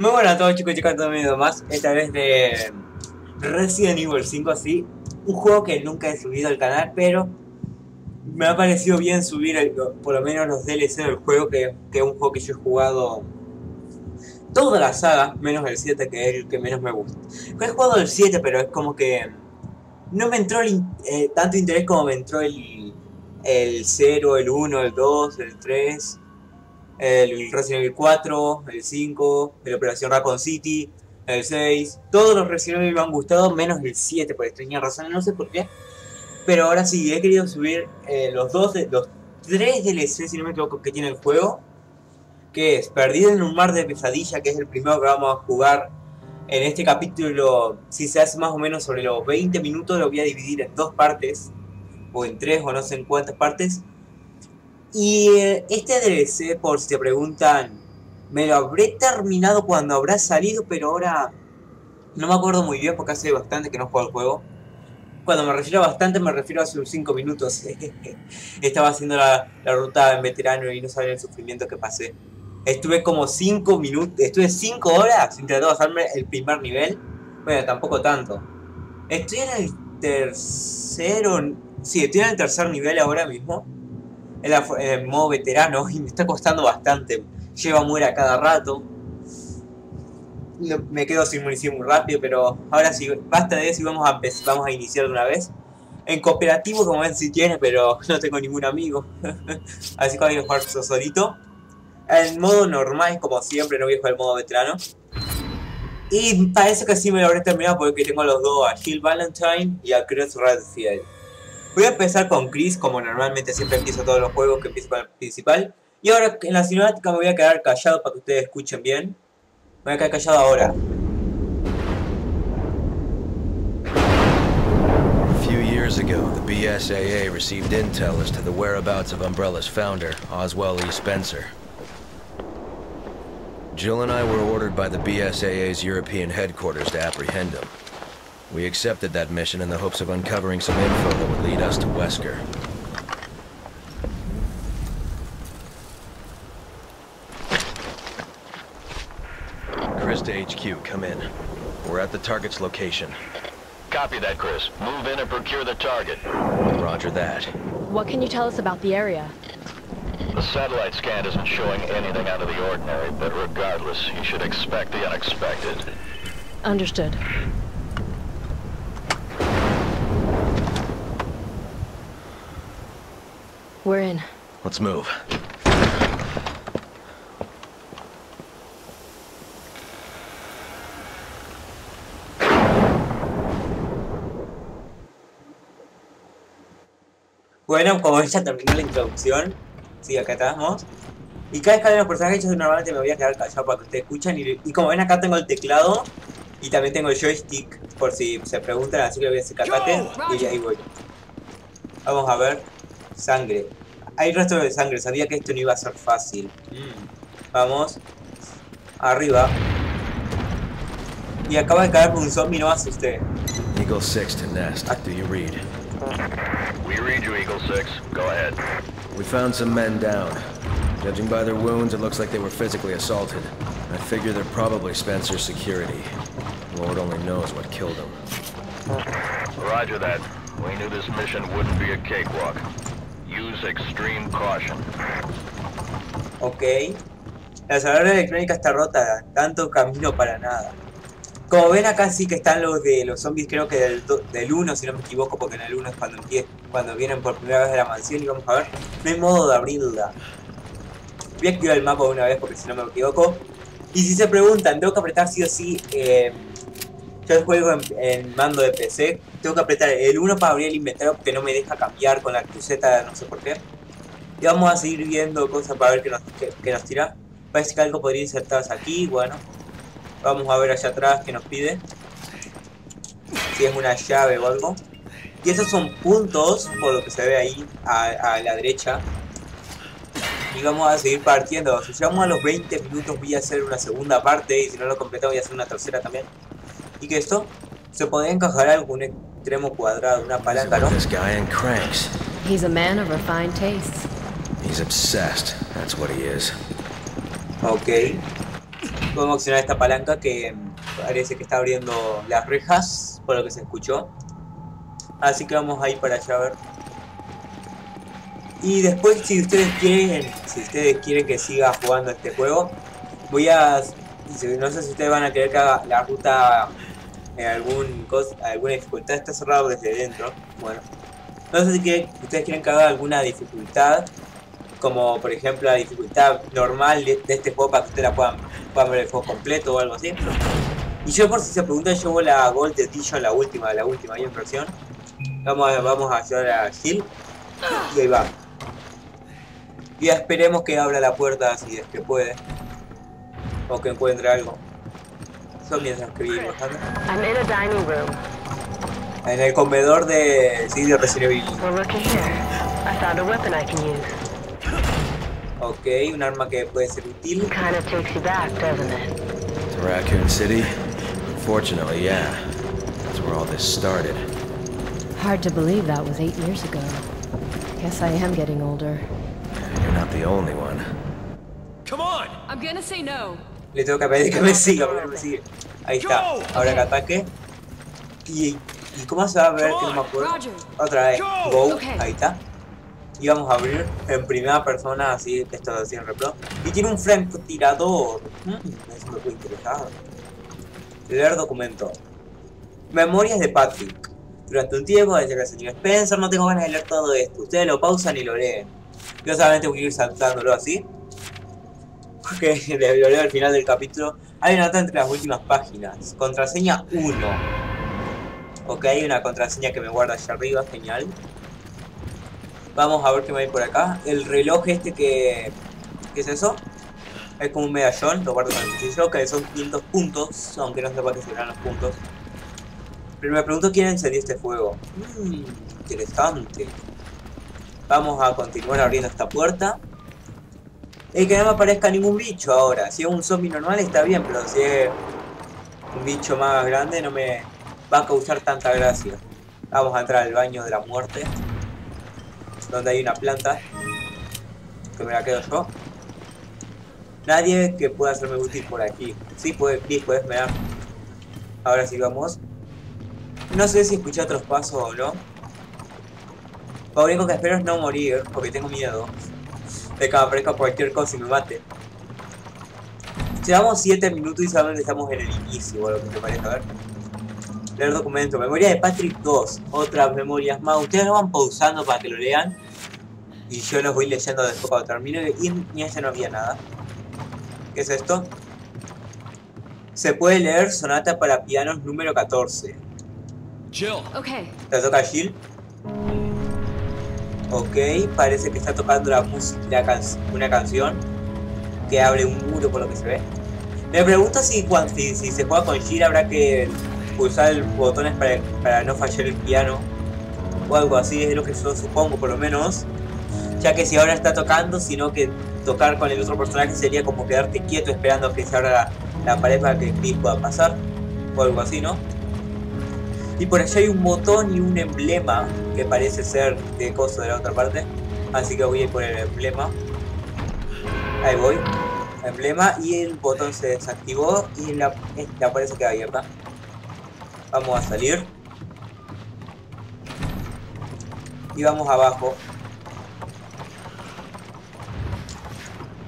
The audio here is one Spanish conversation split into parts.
Muy buenas a todos chicos y chicas, video más, esta vez de Resident Evil 5 así, un juego que nunca he subido al canal, pero me ha parecido bien subir por lo menos los DLC del juego, que, que es un juego que yo he jugado toda la saga, menos el 7 que es el que menos me gusta. He jugado el 7, pero es como que no me entró eh, tanto interés como me entró el, el 0, el 1, el 2, el 3 el Resident Evil 4, el 5, el Operación Raccoon City, el 6. Todos los Resident Evil me han gustado, menos el 7, por extraña razón, no sé por qué. Pero ahora sí, he querido subir eh, los dos, de- los tres DLC, si no me equivoco, que tiene el juego. Que es Perdido en un mar de pesadilla, que es el primero que vamos a jugar en este capítulo. Si se hace más o menos sobre los 20 minutos, lo voy a dividir en dos partes, o en tres, o no sé en cuántas partes. Y eh, este DLC, por si te preguntan, me lo habré terminado cuando habrá salido, pero ahora no me acuerdo muy bien porque hace bastante que no juego el juego. Cuando me refiero bastante, me refiero a hace unos 5 minutos. Estaba haciendo la, la ruta en veterano y no sabía el sufrimiento que pasé. Estuve como 5 minutos, estuve 5 horas intentando pasarme el primer nivel. Bueno, tampoco tanto. Estoy en el tercero, sí, estoy en el tercer nivel ahora mismo en, en modo veterano y me está costando bastante. Lleva muere a cada rato. Me quedo sin munición muy rápido, pero ahora sí, basta de eso y vamos a, vamos a iniciar de una vez. En cooperativo, como ven, si tiene, pero no tengo ningún amigo. Así que voy a jugar solito. En modo normal, como siempre, no voy a jugar en modo veterano. Y parece que sí me lo habré terminado porque tengo a los dos, a Jill Valentine y a Chris Redfield. Voy a empezar con Chris, como normalmente siempre empiezo todos los juegos, que empiezo con el principal. Y ahora en la cinemática me voy a quedar callado para que ustedes escuchen bien. Me voy a quedar callado ahora. Years ago, the BSAA received intel as to the whereabouts of Umbrella's founder, Oswell E. Spencer. Jill and I were ordered by the BSAA's European headquarters to apprehend him. We accepted that mission in the hopes of uncovering some info that would lead us to Wesker. Chris to HQ, come in. We're at the target's location. Copy that, Chris. Move in and procure the target. Roger that. What can you tell us about the area? The satellite scan isn't showing anything out of the ordinary, but regardless, you should expect the unexpected. Understood. We're in. Let's move. Bueno, como ya terminó la introducción, sí, acá estamos. Y cada vez que hablan los personajes, yo normalmente me voy a quedar callado para que ustedes escuchen. Y, y como ven, acá tengo el teclado y también tengo el joystick, por si se preguntan, así que lo voy a hacer cacate. Y ahí voy. Vamos a ver. Sangre. Hay resto de sangre, sabía que esto no iba a ser fácil. Mm. Vamos. Arriba. Y acaba de caer un zombie, no asuste. Eagle 6 to Nest. Do you read? We read you, Eagle 6. Go ahead. We found some men down. Judging by their wounds, it looks like they were physically assaulted. I figure they're probably Spencer's security. Lord only knows what killed them. Roger that. We knew this mission wouldn't be a cakewalk. Extreme caution. Ok. La salvadora electrónica está rota, tanto camino para nada. Como ven acá sí que están los de los zombies, creo que del, do- del 1, si no me equivoco, porque en el 1 es cuando, cuando vienen por primera vez de la mansión y vamos a ver. No hay modo de abrirla. Voy a activar el mapa una vez porque si no me equivoco. Y si se preguntan, tengo que apretar sí o sí. eh, yo juego en, mando de PC. Tengo que apretar el 1 para abrir el inventario porque no me deja cambiar con la cruceta, no sé por qué. Y vamos a seguir viendo cosas para ver qué nos, qué nos tira. Parece que algo podría insertarse aquí, bueno. Vamos a ver allá atrás qué nos pide. Si es una llave o algo. Y esos son puntos, por lo que se ve ahí, a, a la derecha. Y vamos a seguir partiendo. Si llegamos a los 20 minutos voy a hacer una segunda parte. Y si no lo completamos voy a hacer una tercera también. Y que esto se podría encajar a algún extremo cuadrado, una palanca, ¿no? This guy and cranks. He's a man of refined tastes. He's obsessed. That's what he is. Ok. Podemos accionar esta palanca que mm, parece que está abriendo las rejas, por lo que se escuchó. Así que vamos a ir para allá a ver. Y después, si ustedes quieren, si ustedes quieren que siga jugando este juego, voy a, no sé si ustedes van a querer que haga la ruta algún cos- alguna dificultad. Está cerrado desde dentro. Bueno, no sé si ustedes quieren que haga alguna dificultad, como por ejemplo la dificultad normal de, de este juego para que ustedes la puedan, puedan ver el juego completo o algo así. Y yo por si se preguntan, llevo la Gold Edition, la última, la última ahí. Vamos a, vamos a ayudar a Gil. Y ahí va. Y esperemos que abra la puerta si es que puede. O que encuentre algo comienzan que vivimos, En el comedor de Sí, de Resident Evil. We're looking here. I found a weapon sitio sí, recibible. Ok, un arma que puede ser útil. Raccoon City? Fortunately, yeah. That's where all this started. Hard to believe that was eight years ago. Guess I am getting older. You're not the only one. Come on! I'm gonna say no. Le tengo que pedir que me siga, porque me sigue. Ahí está. Ahora que ataque. Y, y cómo se va a ver que no me acuerdo. Otra vez. Go. Ahí está. Y vamos a abrir en primera persona, así, esto así en repro. Y tiene un francotirador. Mm, eso me puede interesar. Leer documento. Memorias de Patrick. Durante un tiempo, desde que el señor Spencer, no tengo ganas de leer todo esto. Ustedes lo pausan y lo leen. Yo solamente voy a ir saltándolo así. Porque lo leo al final del capítulo. Hay una nota entre las últimas páginas. Contraseña 1. Ok, una contraseña que me guarda allá arriba, genial. Vamos a ver qué me hay por acá. El reloj este que... ¿Qué es eso? Es como un medallón, lo guardo con el cuchillo, que son 500 puntos, aunque no sepa qué serán los puntos. Pero me pregunto quién encendió este fuego. Mmm, interesante. Vamos a continuar abriendo esta puerta. Y que no me aparezca ningún bicho ahora. Si es un zombie normal está bien, pero si es un bicho más grande no me va a causar tanta gracia. Vamos a entrar al baño de la muerte. Donde hay una planta. Que me la quedo yo. Nadie que pueda hacerme útil por aquí. Sí, puedes, sí, puedes mirar. Ahora sí vamos. No sé si escuché otros pasos o no. Lo único que espero es no morir, porque tengo miedo de que me aparezca cualquier cosa y me mate. Llevamos 7 minutos y solamente estamos en el inicio, o lo que me parece, a ver. Leer documento, memoria de Patrick 2, otras memorias más. Ustedes lo van pausando para que lo lean. Y yo los voy leyendo después cuando termine. Y en ese no había nada. ¿Qué es esto? Se puede leer sonata para pianos número 14. Jill, Okay. ¿Te toca Jill? Ok, parece que está tocando la música, la una canción que abre un muro por lo que se ve. Me pregunto si, cuan- si, se juega con Jill habrá que pulsar el botones para, para no fallar el piano o algo así, es lo que yo supongo por lo menos. Ya que si ahora está tocando, sino que tocar con el otro personaje sería como quedarte quieto esperando que se abra la, la pared para que Chris pueda pasar o algo así, ¿no? Y por allá hay un botón y un emblema que parece ser de coso de la otra parte. Así que voy a ir por el emblema. Ahí voy. Emblema y el botón se desactivó y la, la pared se queda abierta. Vamos a salir. Y vamos abajo.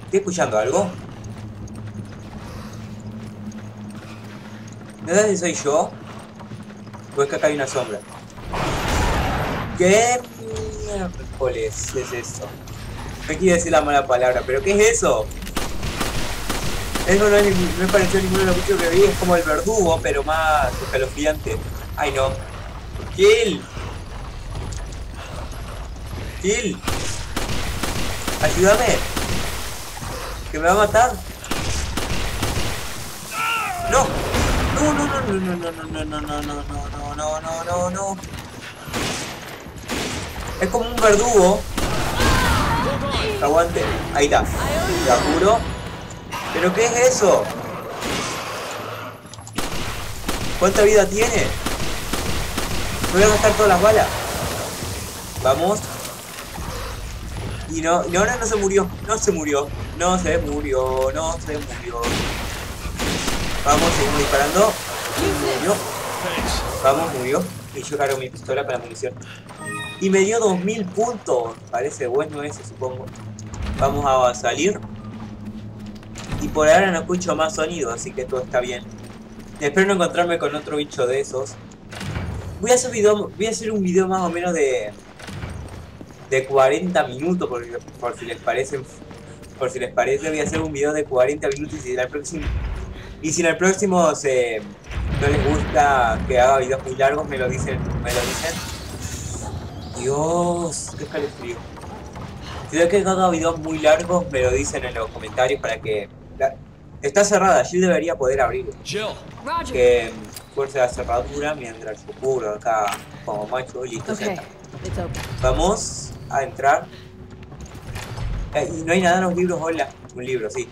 ¿Estoy escuchando algo? No sé si soy yo. Pues que acá hay una sombra. ¿Qué miércoles es eso? No quiero decir la mala palabra, pero ¿qué es eso? Eso no, es, no me pareció ninguno de los bichos que vi, es como el verdugo, pero más escalofriante. Ay no. ¡Kill! ¡Kill! ¡Ayúdame! ¿Que me va a matar? ¡No! No, no, no, no, no, no, no, no, no, no, no, no, no, no, no, no. Es como un verdugo. Aguante. Ahí está. La juro. ¿Pero qué es eso? ¿Cuánta vida tiene? Voy a gastar todas las balas. Vamos. Y no, no, no, no se murió. No se murió. No se murió. No se murió. Vamos, seguimos disparando. Murió. Vamos, murió. Y yo cargo mi pistola para munición. Y me dio 2000 puntos. Parece bueno ese, supongo. Vamos a salir. Y por ahora no escucho más sonido, así que todo está bien. Espero no encontrarme con otro bicho de esos. Voy a hacer, video, voy a hacer un video más o menos de de 40 minutos, por, si les parece, por si les parece, voy a hacer un video de 40 minutos y si en el próximo, y si en el próximo se, no les gusta que haga videos muy largos, me lo dicen, me lo dicen. Dios, qué calefrío. Si veo que haga videos muy largos, me lo dicen en los comentarios para que... la- está cerrada, yo debería poder abrirlo. Que fuerce la cerradura mientras yo cubro acá como macho y listo. Okay, está. Vamos a entrar. Eh, y no hay nada en los libros, hola. Un libro, sí.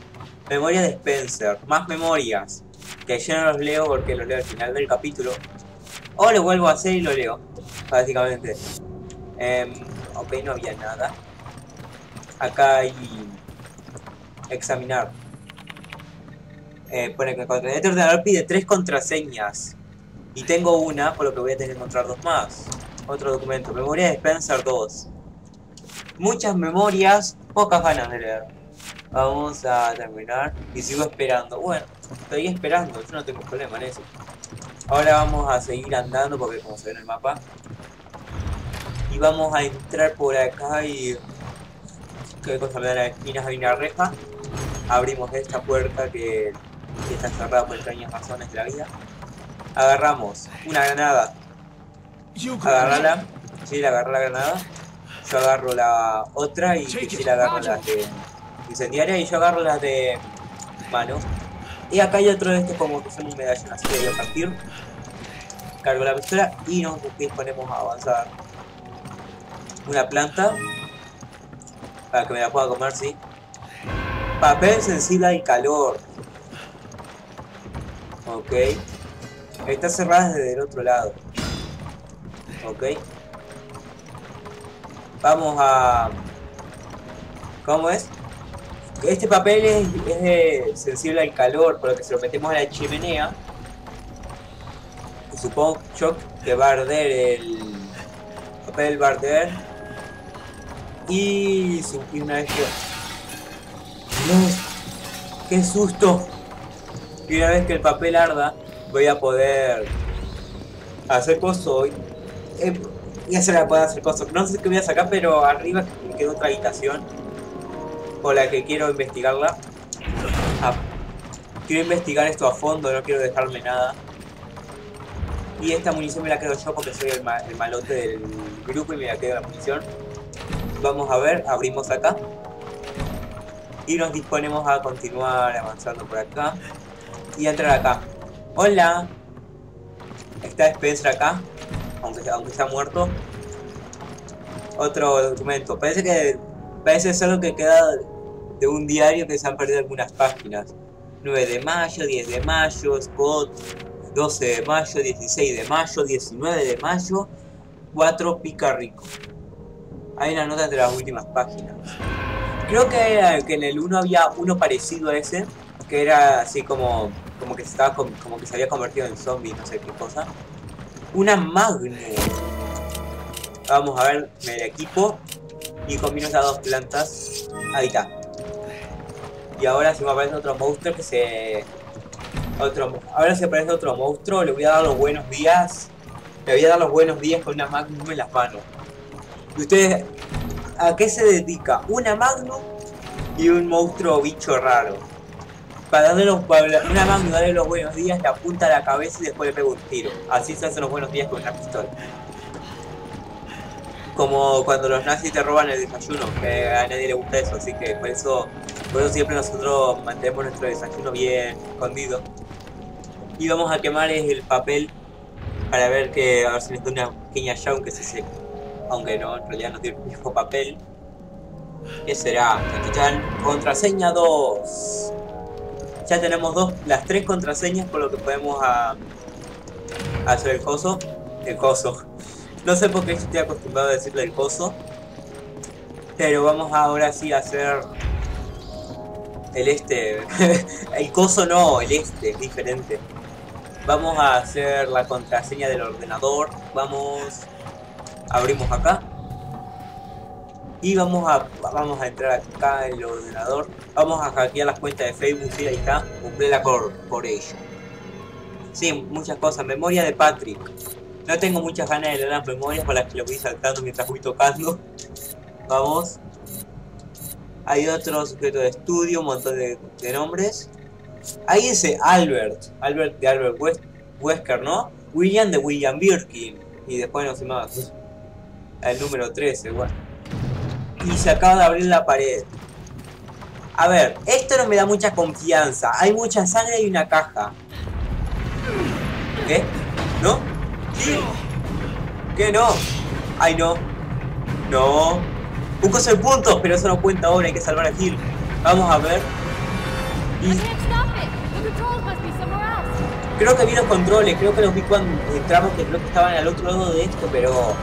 Memoria de Spencer. Más memorias. Que yo no los leo porque los leo al final del capítulo. O lo vuelvo a hacer y lo leo. Básicamente. Em, ok, no había nada. Acá hay... Examinar. Eh, pone que contra- este ordenador pide tres contraseñas. Y tengo una, por lo que voy a tener que encontrar dos más. Otro documento. Memoria de Spencer 2. Muchas memorias, pocas ganas de leer. Vamos a terminar. Y sigo esperando. Bueno, estoy esperando, yo no tengo problema en eso. Ahora vamos a seguir andando porque como se ve en el mapa. Y vamos a entrar por acá y... ¿Qué cosa me da las esquinas? Hay una reja. Abrimos esta puerta que, que está cerrada por extrañas razones de la vida. Agarramos una granada agarrala, sí, le agarró la granada. Yo agarro la otra y sí le agarro las de incendiaria y yo agarro las de mano. Y acá hay otro de estos como que son un medallón, así que voy a partir. Cargo la pistola y nos disponemos a avanzar. Una planta. Para que me la pueda comer, sí. Papel sensible al calor. Ok. Está cerrada desde el otro lado. Ok. Vamos a... ¿Cómo es? Este papel es, es de- sensible al calor, por lo que se lo metemos a la chimenea. Y supongo que va a arder el papel, va a arder. Y, y una vez que... Dios, ¡Qué susto! Y una vez que el papel arda, voy a poder hacer cosas hoy. Eh, se la puedo hacer cosas. No sé qué voy a sacar, pero arriba me quedó otra habitación. Por la que quiero investigarla. Quiero investigar esto a fondo, no quiero dejarme nada. Y esta munición me la quedo yo porque soy el malote del grupo y me la quedo la munición. Vamos a ver, abrimos acá. Y nos disponemos a continuar avanzando por acá. Y entrar acá. Hola. Está Spencer acá aunque, aunque sea muerto. Otro documento. Parece que parece ser lo que queda de un diario que se han perdido algunas páginas. 9 de mayo, 10 de mayo, Scott, 12 de mayo, 16 de mayo, 19 de mayo, 4 Pica Rico. Hay una nota entre las últimas páginas. Creo que, en el 1 había uno parecido a ese, que era así como, como que se estaba com- como que se había convertido en zombie, no sé qué cosa. Una Magnum. Vamos a ver el equipo y combino esas dos plantas. Ahí está. Y ahora si me aparece otro monstruo que se... Otro... Ahora si aparece otro monstruo, le voy a dar los buenos días. Le voy a dar los buenos días con una Magnum en las manos. ¿Y ustedes a qué se dedica? Una Magnum y un monstruo bicho raro. Para darle una Magnum, darle los buenos días, le apunta a la cabeza y después le pega un tiro. Así se hacen los buenos días con una pistola. Como cuando los nazis te roban el desayuno, que a nadie le gusta eso, así que por eso, por eso siempre nosotros mantenemos nuestro desayuno bien escondido. Y vamos a quemar el papel para ver que a ver si les da una pequeña llave aunque se seque. Aunque no, en realidad no tiene el mismo papel. ¿Qué será? Capitán, contraseña 2. Ya tenemos dos, las tres contraseñas por lo que podemos a, hacer el coso. El coso. No sé por qué estoy acostumbrado a decirle el coso. Pero vamos ahora sí a hacer El este. el coso no, el este, es diferente. Vamos a hacer la contraseña del ordenador. Vamos. Abrimos acá. Y vamos a, vamos a entrar acá en el ordenador. Vamos a hackear las cuentas de Facebook. Sí, ahí está. Umbrella Corporation. Sí, muchas cosas. Memoria de Patrick. No tengo muchas ganas de leer las memorias para que lo voy saltando mientras voy tocando. Vamos. Hay otro sujeto de estudio, un montón de, de nombres. Ahí ese Albert. Albert de Albert West, Wesker, ¿no? William de William Birkin. Y después no sé más. El número 13, bueno. Y se acaba de abrir la pared. A ver, esto no me da mucha confianza. Hay mucha sangre y una caja. ¿Qué? ¿No? ¿Sí? ¿Qué no? Ay, no. No. Un coso de puntos, pero eso no cuenta ahora. Hay que salvar a Gil. Vamos a ver. Y creo que vi los controles. Creo que los vi cuando entramos. Que creo que estaban al otro lado de esto, pero...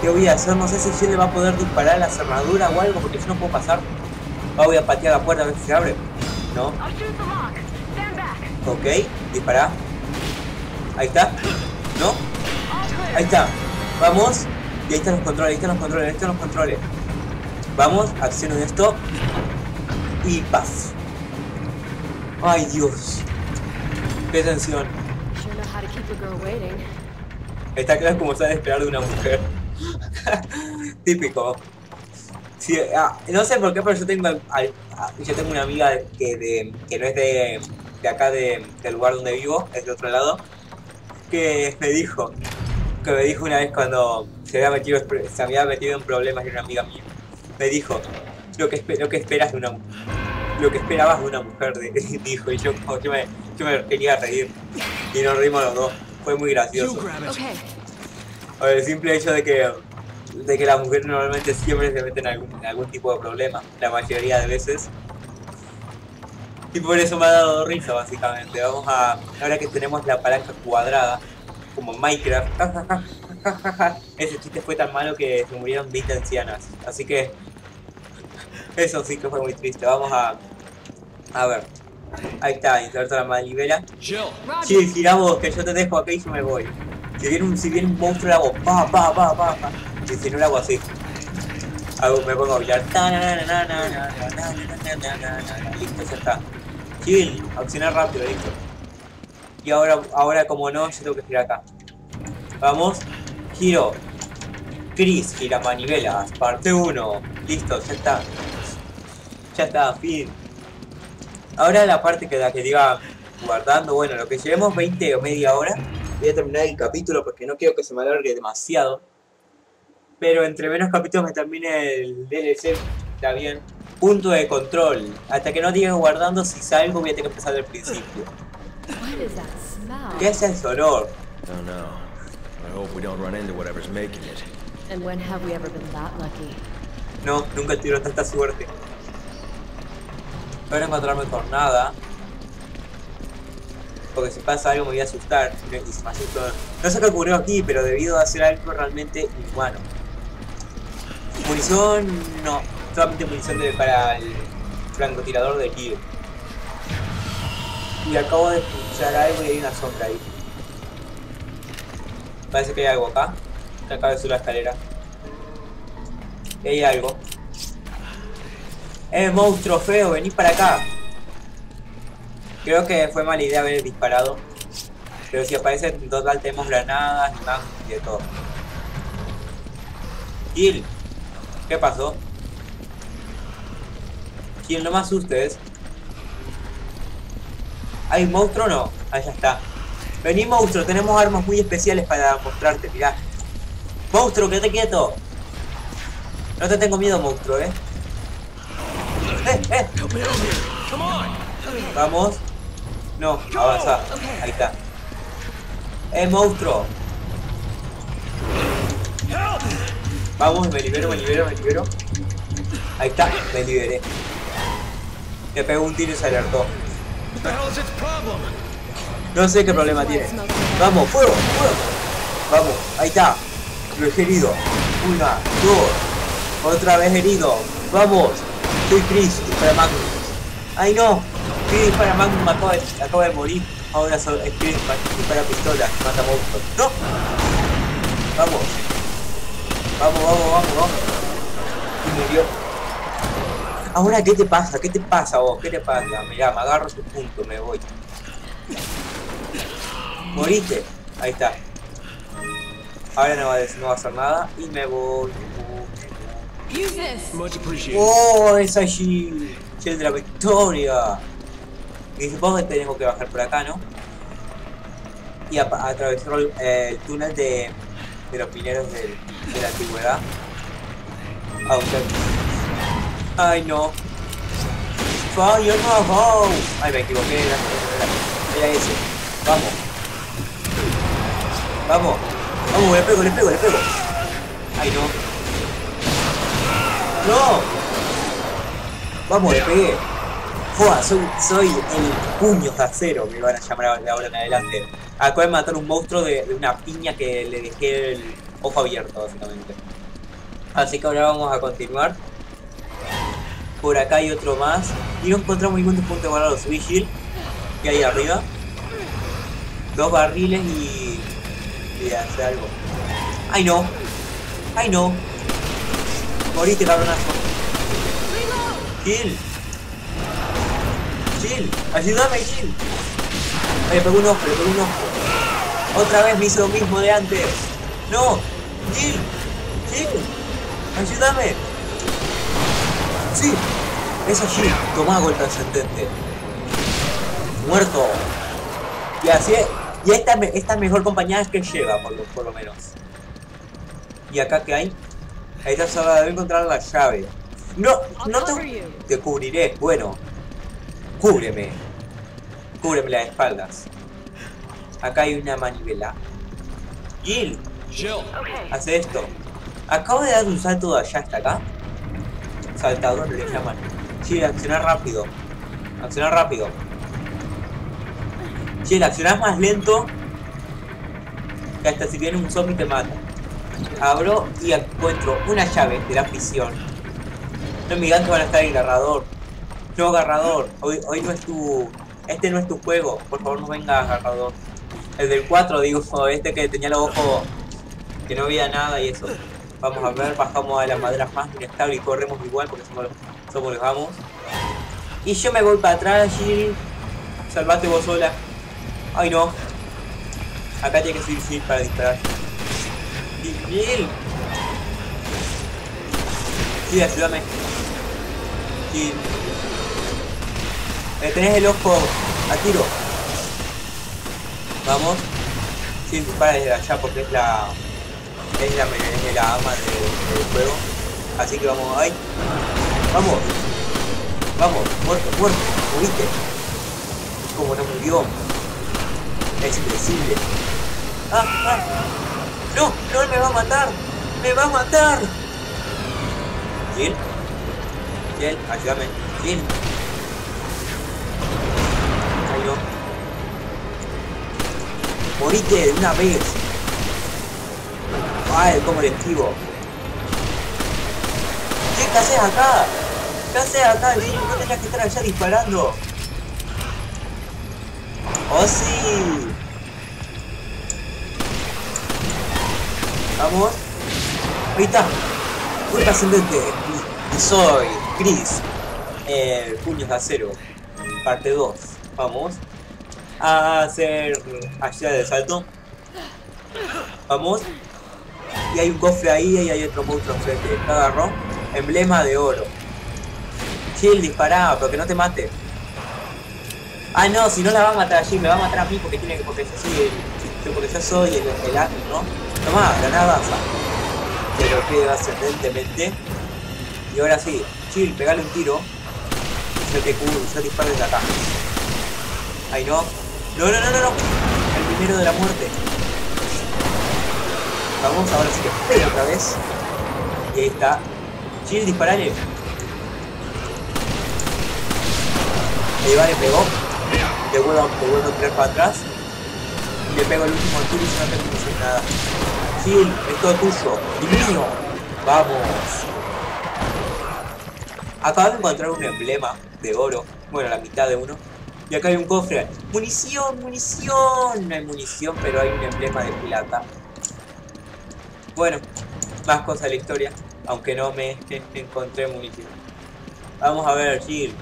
¿Qué voy a hacer? No sé si le va a poder disparar a la cerradura o algo, porque yo no puedo pasar. Ah, voy a patear la puerta a ver si se abre. No. Ok, dispara. Ahí está. ¿No? Ahí está. Vamos. Y ahí están los controles, ahí están los controles, ahí están los controles. Vamos, acciono esto. Y paz. Ay, Dios. Qué tensión. Está claro como sabe esperar de una mujer. Típico. Sí, ah, no sé por qué, pero yo tengo, al- ah, yo tengo una amiga que, de, que no es de, de acá de, del lugar donde vivo, es de otro lado, que me dijo, que me dijo una vez cuando se había metido, se había metido en problemas y era una amiga mía, me dijo, lo que, lo que esperas de una lo que esperabas de una mujer, dijo, y yo, como que me, yo me quería reír, y nos reímos los dos, fue muy gracioso. Okay. O el simple hecho de que de que las mujeres normalmente siempre se meten en algún, en algún tipo de problema, la mayoría de veces. Y por eso me ha dado risa básicamente. Vamos a. Ahora que tenemos la palanca cuadrada, como en Minecraft. Ese chiste fue tan malo que se murieron 20 ancianas. Así que. Eso sí que fue muy triste. Vamos a. A ver. Ahí está, inserta la manivela. Sí, giramos, que yo te dejo acá y yo me voy. Si viene un, si viene un monstruo, le hago pa, pa, pa, pa, pa si un agua así. Me pongo a bailar. Listo, ya está. Chill, accionar rápido, listo. Y ahora, ahora como no, yo tengo que girar acá. Vamos, giro. Chris gira manivelas, parte 1. Listo, ya está. Ya está, fin. Ahora la parte que la que diga guardando, bueno, lo que llevemos 20 o media hora, voy a terminar el capítulo porque no quiero que se me alargue demasiado. Pero entre menos capítulos me termine el DLC, está bien. Punto de control. Hasta que no diga guardando, si salgo voy a tener que empezar del principio. What is that smell? ¿Qué es ese olor? Oh no. I hope we don't run into whatever's making it. And when have we ever been that lucky? No, nunca tuvieron tanta suerte. Espero encontrarme con nada. Porque si pasa algo me voy a asustar. Y si me asusto. No sé qué ocurrió aquí, pero debido a hacer algo realmente inhumano. Munición, no. Solamente munición de, para el francotirador de Kyo. Y acabo de escuchar algo y hay una sombra ahí. Parece que hay algo acá. Acá de subir la escalera. Hay algo. ¡Eh, monstruo feo! Vení para acá. Creo que fue mala idea haber disparado. Pero si aparece en total tenemos granadas y más y de todo. Kill. ¿Qué pasó? Kill, no me asustes. ¿Hay un monstruo o no? Ahí ya está. Vení monstruo, tenemos armas muy especiales para mostrarte, mirá. Monstruo, quédate quieto. No te tengo miedo, monstruo, eh. ¡Eh, eh! Vamos. No, avanza. Ahí está. ¡Eh, monstruo! Vamos, me libero, me libero, me libero. Ahí está, me liberé. Le pegó un tiro y se alertó. No sé qué problema tiene. Vamos, fuego, fuego. Vamos, ahí está. Lo he herido. Una, dos. Otra vez herido. Vamos. Soy Chris, para Magnus. ¡Ay no! Spirit dispara Magnum acaba de, acaba de morir. Ahora solo Spirit dispara pistola, mata monstruos. ¡No! Vamos. Vamos, vamos, vamos, vamos. Y murió. Ahora, ¿qué te pasa? ¿Qué te pasa vos? ¿Qué te pasa? Mirá, me agarro su punto, me voy. Moriste. Ahí está. Ahora no va, a, no va a hacer nada. Y me voy. ¡Oh! Es allí. Shell de la victoria. Y supongo que tengo que bajar por acá, ¿no? Y a, atravesar el, el túnel de, de los mineros del- de la antigüedad. ¡Ay, no! ¡Fire! ¡Ay, me equivoqué! Era, ese. ¡Vamos! ¡Vamos! ¡Vamos! ¡Le pego, le pego, le pego! ¡Ay, no! ¡No! Vamos, le pegué. Joa, soy, soy el puño de acero, me van a llamar de ahora en adelante. Acabo de matar un monstruo de, de una piña que le dejé el ojo abierto, básicamente. Así que ahora vamos a continuar. Por acá hay otro más. Y no encontramos ningún punto de los Vigil que hay arriba. Dos barriles y. y hacer algo. ¡Ay no! ¡Ay no! Moriste, cabronazo. Gil. Gil, ayúdame, Gil. Le pegó un ojo, le pegó un ojo. Otra vez me hizo lo mismo de antes. No, Gil, Gil, ayúdame. Sí, es Gil. Tomá golpe ascendente. Muerto. Y así es. Y esta mejor compañía es que lleva, por lo, por lo menos. ¿Y acá qué hay? Ahí está solo debe encontrar la llave. No, no te, te cubriré. Bueno, cúbreme. Cúbreme las espaldas. Acá hay una manivela. Gil, hace esto. Acabo de dar un salto de allá hasta acá. Saltador le llaman. Gil, accionar rápido. Accionar rápido. Gil, accionar más lento. Que hasta si viene un zombie te mata. Abro y encuentro una llave de la prisión. No, mi gato van a estar en agarrador. No, agarrador. Hoy, hoy no es tu... Este no es tu juego. Por favor, no venga agarrador. El del 4, digo, este que tenía los ojos... Que no veía nada y eso. Vamos a ver, bajamos a las maderas más inestables y corremos igual porque somos los, somos los. Y yo me voy para atrás, Jill. Salvate vos sola. Ay, no. Acá tiene que subir Jill para disparar. Jill. Sí, ayúdame. Jill. Tenés el ojo a tiro. Vamos. Sí, dispara desde allá porque es la. Es la, es la ama de- del juego. Así que vamos ahí. Vamos. Vamos, muerto, muerto. ¿Muriste? Como no murió. Es invencible. ¡Ah, ah! ¡No! ¡No me va a matar! ¡Me va a matar! ¿Jill? Jill, ayúdame. Jill. Morite de una vez. Ay, cómo le esquivo. ¿Qué, ¿Qué haces acá? ¿Qué haces acá, Jill? No tenías que estar allá disparando. ¡Oh, sí! Vamos. Ahí está. Golpe ascendente. Y soy Chris. Eh, puños de acero. Parte 2. Vamos. A hacer allá de salto. Vamos. Y hay un cofre ahí y hay otro monstruo enfrente. ¿Te agarró? Emblema de oro. Chill, dispará, pero que no te mate. Ah, no, si no la va a matar allí, me va a matar a mí porque tiene que, porque yo soy el, porque yo soy el, el admin, ¿no? Tomá, granada. Pero queda ascendentemente. Y ahora sí, chill, pegale un tiro. Yo te yo disparo desde acá. Ay no. No, no, no, no, no. El primero de la muerte. Vamos, ahora sí que pega otra vez. Y ahí está. Chill, disparale. Ahí va, le pegó. Le vuelvo, le vuelvo a tirar para atrás. Y le pego el último tiro y no tengo que nada. Gil, es todo tuyo. Y mío. Vamos. Acabo de encontrar un emblema de oro Bueno, la mitad de uno. Y acá hay un cofre. ¡Munición! ¡Munición! No hay munición, pero hay un emblema de plata. Bueno, más cosas de la historia. Aunque no me encontré munición. Vamos a ver, Jill.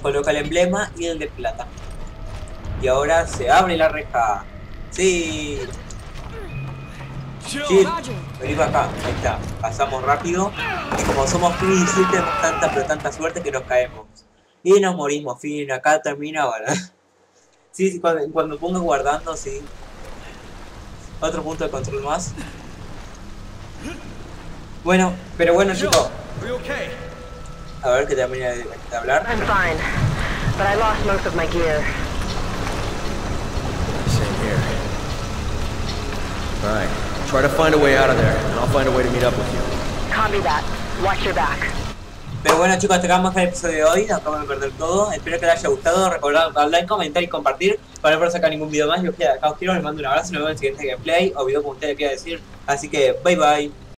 Coloca el emblema y el de plata. Y ahora se abre la reja. ¡Sí! Jill, vení para acá. Ahí está. Pasamos rápido. Y como somos Jill tenemos tanta pero tanta suerte que nos caemos. Y nos morimos. Fin, acá termina ahora. Sí, sí cuando, cuando ponga guardando, sí. Otro punto de control más. Bueno, pero bueno chicos. A ver que termine de, de hablar. I'm fine, but I lost most of my gear. Same here. Try to find a way out of there, and I'll find a way to meet up with you. Copy that. Watch your back. Pero bueno chicos, hasta acá más el episodio de hoy, acabo de perder todo, espero que les haya gustado, recordad darle like, comentar y compartir. Para no perder sacar ningún video más, yo acá os quiero, les mando un abrazo, nos vemos en el siguiente gameplay o video como ustedes quieran decir, así que bye bye.